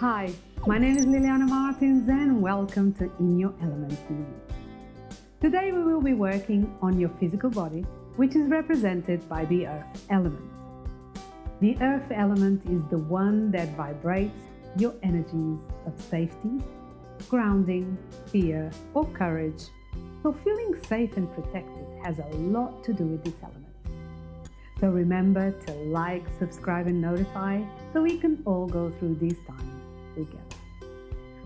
Hi, my name is Liliana Martins and welcome to In Your Element TV. Today we will be working on your physical body, which is represented by the earth element. The earth element is the one that vibrates your energies of safety, grounding, fear, or courage. So feeling safe and protected has a lot to do with this element. So remember to like, subscribe, and notify so we can all go through these times together.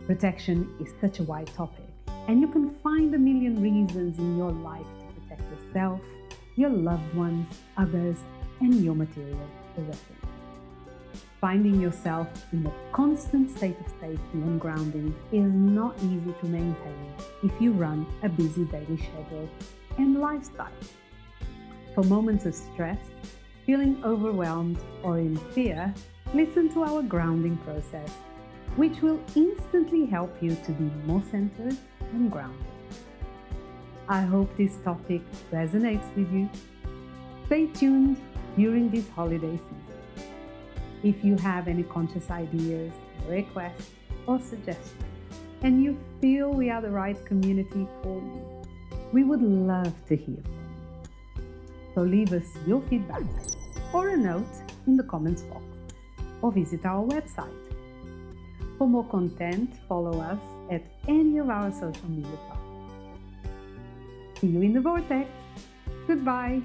Protection is such a wide topic, and you can find a million reasons in your life to protect yourself, your loved ones, others, and your material possessions. Finding yourself in a constant state of safety and grounding is not easy to maintain if you run a busy daily schedule and lifestyle. For moments of stress, feeling overwhelmed, or in fear, listen to our grounding process, which will instantly help you to be more centered and grounded. I hope this topic resonates with you. Stay tuned during this holiday season. If you have any conscious ideas, requests, or suggestions, and you feel we are the right community for you, we would love to hear from you. So leave us your feedback or a note in the comments box or visit our website. For more content, follow us at any of our social media platforms. See you in the vortex. Goodbye.